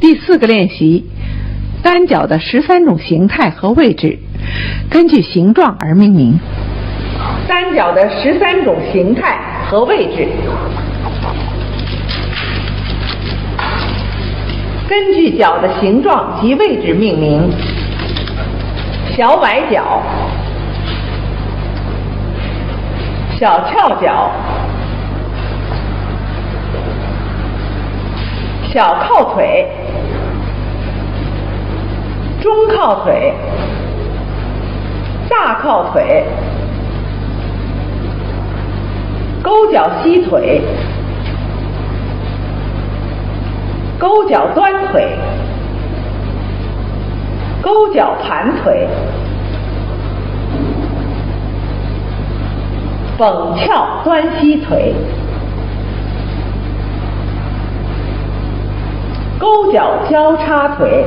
第四个练习，单脚的十三种形态和位置，根据形状而命名。单脚的十三种形态和位置，根据脚的形状及位置命名。小崴脚、小翘脚、小靠腿。中靠腿、大靠腿、勾脚膝腿、勾脚端腿、勾脚盘腿、蹦跳端膝腿、勾脚交叉腿。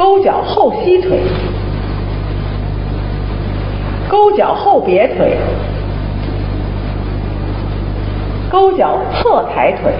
勾脚后吸腿，勾脚后别腿，勾脚侧抬腿。